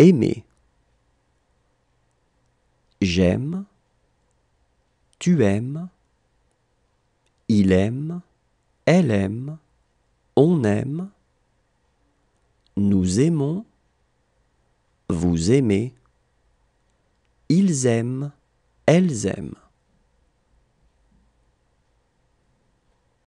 aimer. J'aime, tu aimes, il aime, elle aime, on aime, nous aimons, vous aimez, ils aiment, elles aiment.